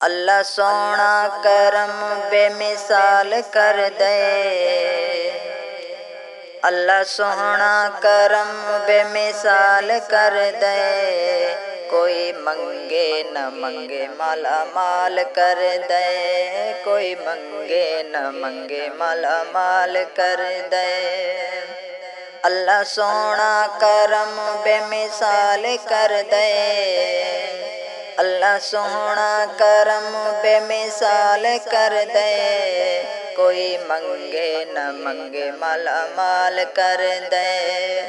اللہ سونا کرم بے مثال کر دے۔ اللہ سونا کرم بے مثال کر دے۔ کوئی منگے نہ منگے مالا مال کر دے۔ کوئی منگے نہ منگے مالا مال کر دے۔ اللہ سونا کرم بے مثال کر دے۔ اللہ سونا کرم بے مثال کر دے۔ کوئی منگے نہ منگے مالا مال کر دے۔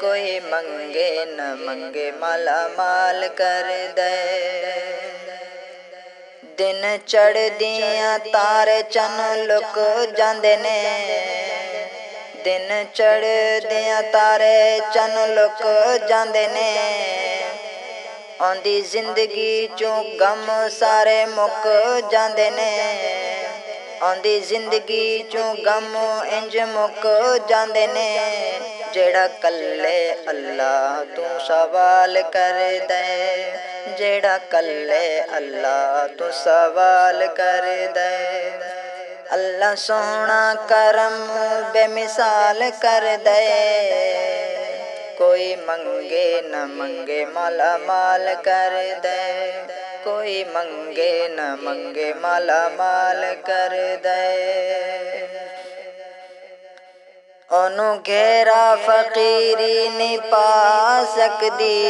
کوئی منگے نہ منگے مالا مال کر دے۔ دن چڑھ دیاں تارے چن لک جاندے نے۔ دن چڑھ دیاں تارے چن لک جاندے نے۔ آندی زندگی چوں غم سارے مک جاندے نے آندی زندگی چوں غم انج مک جاندے نے جیڑا کلے اللہ تو سوال کر دے جیڑا کلے اللہ تو سوال کر دے اللہ سونا کرم بے مثال کر دے ਕੋਈ ਮੰਗੇ ਨਾ ਮੰਗੇ, ਮਾਲਾ ਮਾਲ ਕਰ ਦੇ। ਕੋਈ ਮੰਗੇ ਨਾ ਮੰਗੇ, ਮਾਲਾ ਮਾਲ ਕਰ ਦੇ। ਉਹਨੂੰ ਘੇਰਾ ਫਕੀਰੀ ਨਹੀਂ ਪਾ ਸਕਦੀ।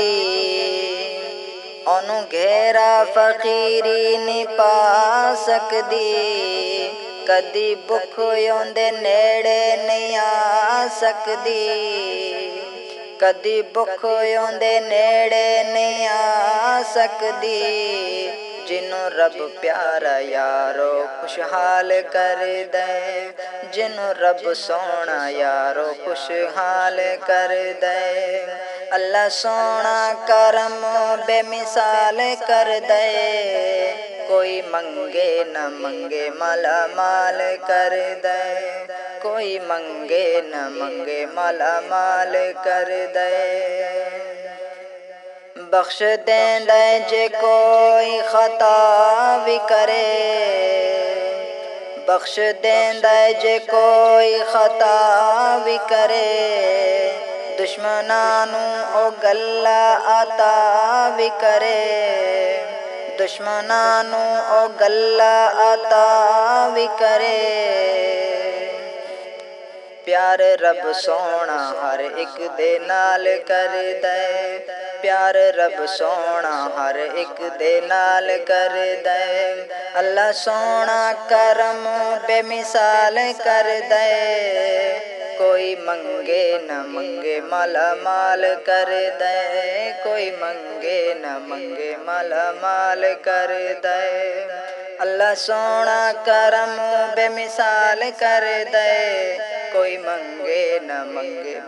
ਉਹਨੂੰ ਘੇਰਾ ਫਕੀਰੀ ਨਹੀਂ ਪਾ ਸਕਦੀ। ਕਦੀ ਭੁੱਖ ਆਉਂਦੇ ਨੇੜੇ ਨਹੀਂ ਆ ਸਕਦੀ। ਕਦੀ ਭੁੱਖ ਆਉਂਦੇ ਨੇੜੇ ਨਹੀਂ ਆ ਸਕਦੀ। ਜਿਨੂੰ ਰੱਬ ਪਿਆਰਾ ਯਾਰੋ, ਖੁਸ਼ਹਾਲ ਕਰ ਦੇ। ਜਿਨੂੰ ਰੱਬ ਸੋਹਣਾ, ਯਾਰੋ, ਖੁਸ਼ਹਾਲ ਕਰ ਦੇ। ਅੱਲਾ ਸੋਹਣਾ ਕਰਮ ਬੇਮਿਸਾਲ ਕਰ ਦੇ। ਕੋਈ ਮੰਗੇ ਨਾ ਮੰਗੇ ਮਾਲਾ ਮਾਲ ਕਰ ਦੇ। ਕੋਈ ਮੰਗੇ ਨਾ ਮੰਗੇ, ਮਾਲਾ ਮਾਲ ਕਰ ਦੇ। ਬਖਸ਼ ਦੇਂਦਾ ਜੇ ਕੋਈ ਖਤਾ ਵੀ ਕਰੇ। ਬਖਸ਼ ਦੇ ਦੇਂਦਾ ਜੇ ਕੋਈ ਖਤਾ ਵੀ ਕਰੇ। ਦੁਸ਼ਮਨਾਂ ਨੂੰ ਉਹ ਗੱਲਾ ਆਤਾ ਵੀ ਕਰੇ। ਦੁਸ਼ਮਨਾਂ ਨੂੰ ਉਹ ਗੱਲਾ ਆਤਾ ਵੀ ਕਰੇ। پیار رب سونا ہر ایک دے نال کر دے پیار رب سونا ہر ایک دے نال کر دے اللہ سونا کرم بے مثال کر دے کوئی منگے نہ منگے مالا مال کر دے کوئی منگے نہ منگے مالا مال کر دے اللہ سونا کرم بے مثال کر دے کوئی منگے نہ منگے